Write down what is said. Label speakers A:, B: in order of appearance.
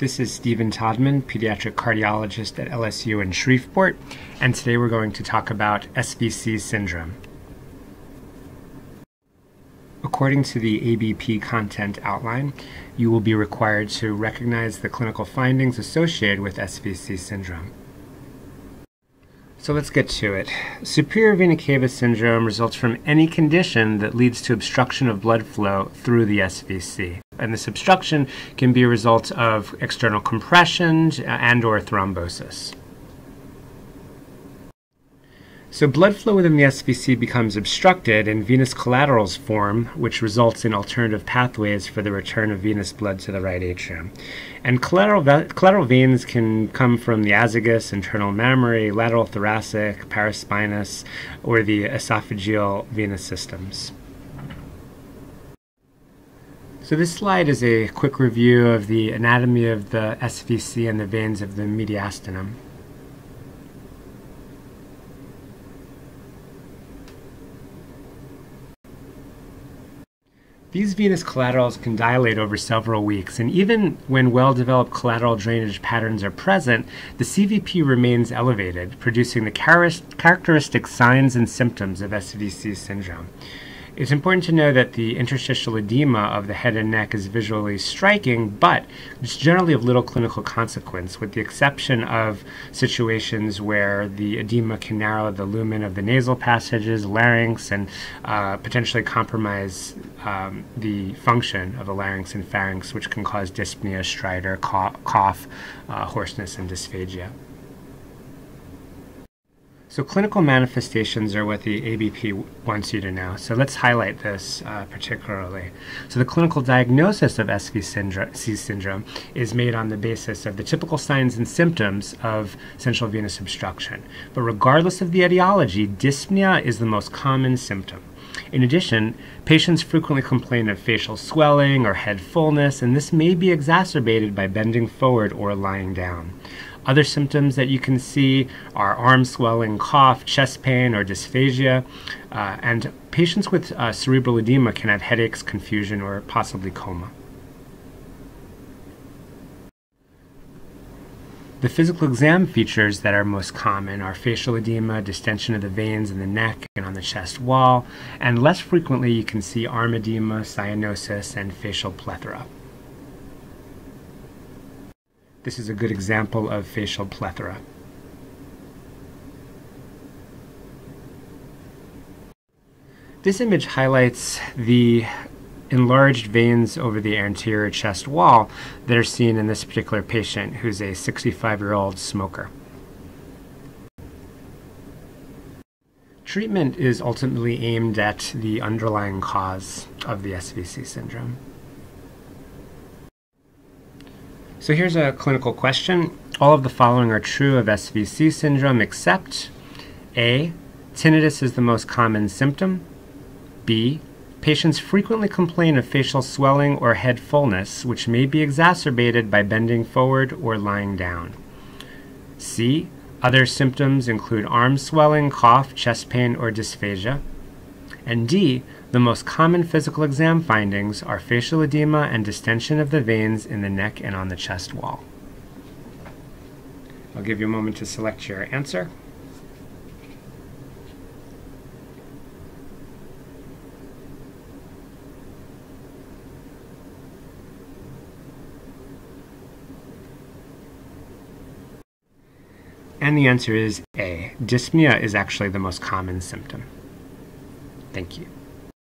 A: This is Steven Todman, pediatric cardiologist at LSU in Shreveport, and today we're going to talk about SVC syndrome. According to the ABP content outline, you will be required to recognize the clinical findings associated with SVC syndrome. So let's get to it. Superior vena cava syndrome results from any condition that leads to obstruction of blood flow through the SVC. And this obstruction can be a result of external compression uh, and or thrombosis. So blood flow within the SVC becomes obstructed and venous collaterals form, which results in alternative pathways for the return of venous blood to the right atrium. And collateral, collateral veins can come from the azygos, internal mammary, lateral thoracic, paraspinous, or the esophageal venous systems. So this slide is a quick review of the anatomy of the SVC and the veins of the mediastinum. These venous collaterals can dilate over several weeks, and even when well developed collateral drainage patterns are present, the CVP remains elevated, producing the characteristic signs and symptoms of SVC syndrome. It's important to know that the interstitial edema of the head and neck is visually striking, but it's generally of little clinical consequence, with the exception of situations where the edema can narrow the lumen of the nasal passages, larynx, and uh, potentially compromise um, the function of the larynx and pharynx, which can cause dyspnea, stridor, cough, uh, hoarseness, and dysphagia. So clinical manifestations are what the ABP wants you to know. So let's highlight this uh, particularly. So the clinical diagnosis of SVC syndrome is made on the basis of the typical signs and symptoms of central venous obstruction. But regardless of the etiology, dyspnea is the most common symptom. In addition, patients frequently complain of facial swelling or head fullness, and this may be exacerbated by bending forward or lying down. Other symptoms that you can see are arm swelling, cough, chest pain, or dysphagia. Uh, and patients with uh, cerebral edema can have headaches, confusion, or possibly coma. The physical exam features that are most common are facial edema, distension of the veins in the neck and on the chest wall, and less frequently you can see arm edema, cyanosis, and facial plethora. This is a good example of facial plethora. This image highlights the enlarged veins over the anterior chest wall that are seen in this particular patient who's a 65 year old smoker. Treatment is ultimately aimed at the underlying cause of the SVC syndrome. So here's a clinical question. All of the following are true of SVC syndrome except A. Tinnitus is the most common symptom. B. Patients frequently complain of facial swelling or head fullness, which may be exacerbated by bending forward or lying down. C. Other symptoms include arm swelling, cough, chest pain, or dysphagia. And D. The most common physical exam findings are facial edema and distension of the veins in the neck and on the chest wall. I'll give you a moment to select your answer. And the answer is A. Dyspnea is actually the most common symptom. Thank you.